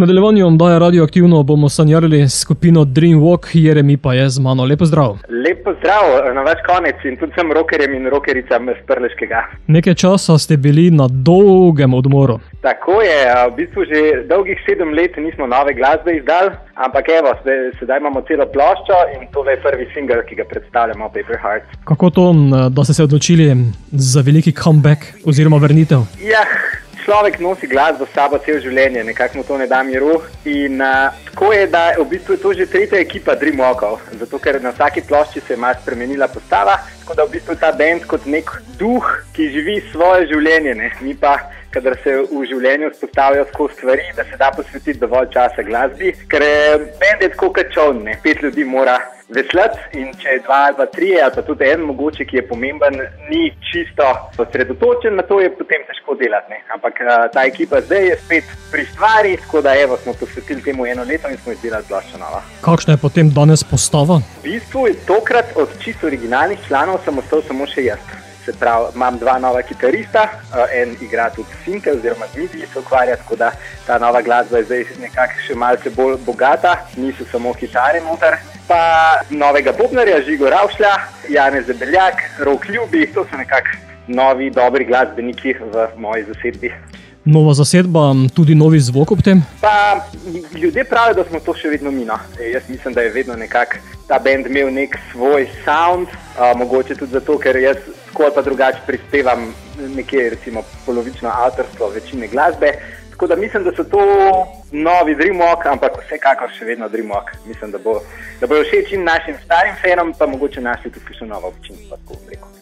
V nadaljevanju vam daje radioaktivno, bomo sanjarili skupino Dreamwalk, Jeremi pa je z mano. Lepo zdrav. Lepo zdrav, na več konec in tudi sem rokerjem in rokericam z Prleškega. Nekaj časa ste bili na dolgem odmoru. Tako je, v bistvu že dolgih sedem let nismo nove glasbe izdali, ampak evo, sedaj imamo celo ploščo in to je prvi singel, ki ga predstavljamo, Paper Hearts. Kako to, da ste se odločili za veliki comeback oziroma vrnitev? Ja, človek nosi glasbo s sabo cel življenje, nekako mu to ne da miru. In uh, tako je, da v bistvu je to že tretja ekipa Dreamwalkov, zato ker na vsaki plošči se je malo spremenila postava. Tako da v bistvu ta bend kot nek duh, ki živi svoje življenje, ne? mi pa. Kadar se v življenju spostavljajo skozi stvari, da se da posvetiti dovolj časa glasbi, ker je bend je tako kot čovn, pet ljudi mora veslati in če je dva ali pa tri, ali pa tudi en mogoče, ki je pomemben, ni čisto osredotočen na to, je potem težko delati. Ne. Ampak uh, ta ekipa zdaj je spet pri stvari, tako da evo, smo posvetili temu eno leto in smo izdelali ploščo nova. Kakšna je potem danes postava? V bistvu je tokrat od čisto originalnih članov sem ostal samo še jaz. Se pravi, imam dva nova kitarista, en igra tudi Sinke, oziroma Midi se ukvarja, tako da ta nova glasba je zdaj nekako še malce bolj bogata, niso samo kitare noter. Pa novega Bobnarja, Žigo Ravšlja, Jane Zebeljak, Rok Ljubi, to so nekako novi, dobri glasbeniki v moji zasedbi. Nova zasedba, tudi novi zvok ob tem? Pa ljudje pravijo, da smo to še vedno mi. No. Jaz mislim, da je vedno nekako ta bend imel nek svoj sound, uh, mogoče tudi zato, ker jaz tako ali pa drugače prispevam nekje, recimo, polovično avtorstvo večine glasbe. Tako da mislim, da so to novi Dreamwalk, ampak vsekakor še vedno Dreamwalk. Mislim, da bo, da bo všeč in našim starim fenom, pa mogoče našli tudi še novo občinstvo.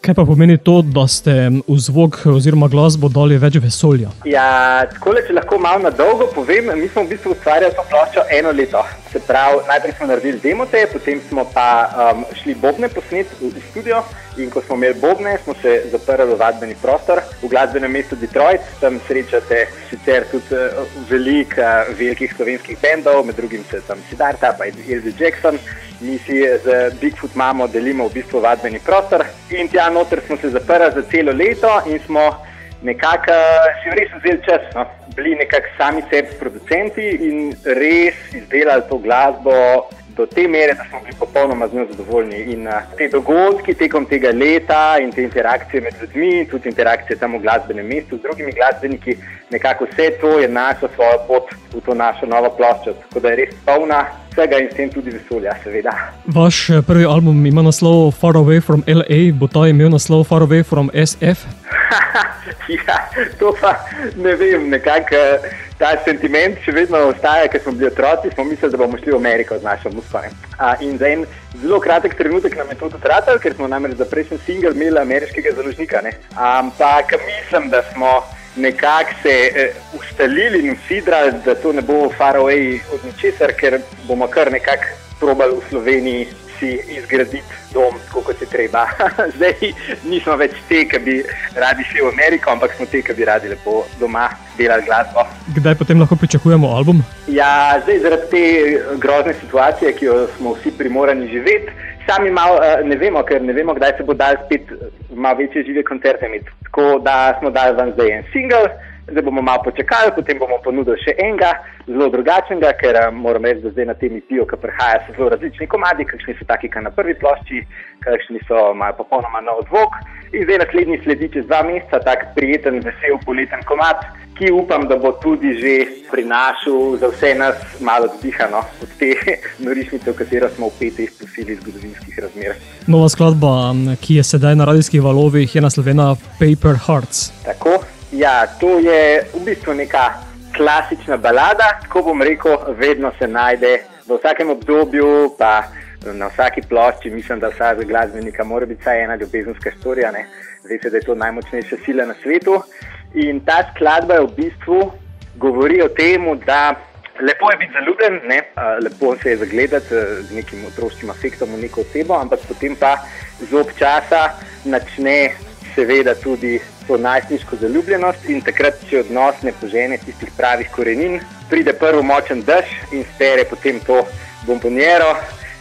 Kaj pa pomeni to, da ste v zvok oziroma glasbo dali več vesolja? Ja, tako če lahko malo na dolgo povem, mi smo v bistvu ustvarjali to ploščo eno leto. Se pravi, najprej smo naredili demote, potem smo pa um, šli bobne posnet v, v studio. In ko smo imeli bobne, smo se zaprli v vadbeni prostor v glasbenem mestu Detroit. Tam srečate sicer tudi uh, veliko uh, velikih slovenskih bendov, med drugim se tam Sidarta, pa Elzi Jackson. Mi si z Bigfoot mamo delimo v bistvu vadbeni prostor. In tja noter smo se zaprli za celo leto in smo nekako si res vzeli čas. No? Bili nekako sami sebi producenti in res izdelali to glasbo do te mere, da smo bili popolnoma z njo zadovoljni. In uh, te dogodki tekom tega leta in te interakcije med ljudmi, tudi interakcije tam v glasbenem mestu z drugimi glasbeniki, nekako vse to je našlo svojo pot v to našo novo ploščo. Tako da je res polna. Vsega in s tem tudi vesolja, seveda. Vaš eh, prvi album ima naslov Far Away from LA, bo ta imel naslov Far Away from SF? ja, to pa ne vem, nekako ta sentiment še vedno ostaja, ker smo bili otroci, smo mislili, da bomo šli v Ameriko z našo muziko. In za en zelo kratek trenutek nam je to tudi ratalo, ker smo namreč za prejšnji singel imeli ameriškega založnika. Ne? Ampak mislim, da smo nekako se eh, ustalili in usidrali, da to ne bo far away od ničesar, ker bomo kar nekako probali v Sloveniji si izgraditi dom, tako kot je treba. Zdaj nismo več te, ki bi radi šli v Ameriko, ampak smo te, ki bi radi lepo doma delali glasbo. Kdaj potem lahko pričakujemo album? Ja, zdaj zaradi te grozne situacije, ki jo smo vsi primorani živeti, sami malo uh, ne vemo, ker ne vemo, kdaj se bo dal spet malo večje žive koncerte. Tako da smo dali vam zdaj en single zdaj bomo malo počakali, potem bomo ponudili še enega, zelo drugačnega, ker uh, moram reči, da zdaj na tem pijo, ki prihajajo, so zelo različni komadi, kakšni so taki, ki na prvi plošči, kakšni so imajo popolnoma nov zvok. In zdaj naslednji sledi čez dva meseca, tak prijeten, vesel, poleten komad, ki upam, da bo tudi že prinašal za vse nas malo vdihano od te norišnice, v katero smo upeti izpustili zgodovinskih razmer. Nova skladba, ki je sedaj na radijskih valovih, je naslovljena Paper Hearts. Tako. Ja, to je v bistvu neka klasična balada, tako bom rekel, vedno se najde v vsakem obdobju, pa na vsaki plošči, mislim, da vsakega glasbenika mora biti vsaj ena ljubezenska storija. Veste, da je to najmočnejša sila na svetu. In ta skladba je v bistvu govori o tem, da lepo je biti zaljubljen, ne? lepo se je zagledati z nekim otroškim afektom v neko osebo, ampak potem pa z občasa začne seveda tudi to najstniško zaljubljenost in takrat, če odnos ne požene tistih pravih korenin, pride prvi močen dež in spere potem to bomboniero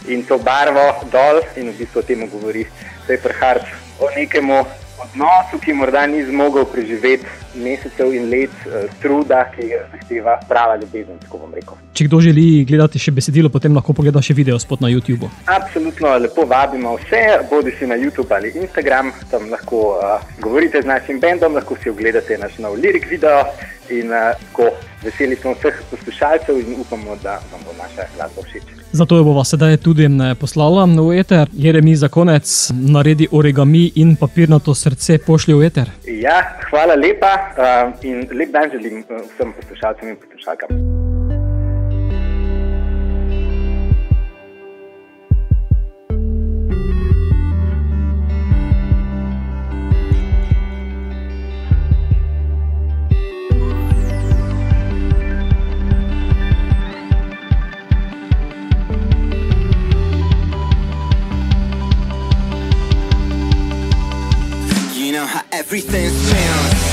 in to barvo dol in v bistvu o tem govori Paper Heart, o nekemu odnosu, ki morda ni zmogel preživeti mesecev in let uh, truda, ki ga zahteva prava ljubezen, tako bom rekel. Če kdo želi gledati še besedilo, potem lahko pogleda še video spot na YouTube. Absolutno, lepo vabimo vse, bodi si na YouTube ali Instagram, tam lahko uh, govorite z našim bendom, lahko si ogledate naš nov lirik video in uh, tako veseli smo vseh poslušalcev in upamo, da vam bo naša glasba všeč. Zato jo bova sedaj tudi poslala v eter, jer mi za konec naredi origami in papirnato srce pošlji v eter. Ja, hvala lepa uh, in lep dan želim vsem poslušalcem in poslušalkam. everything's changed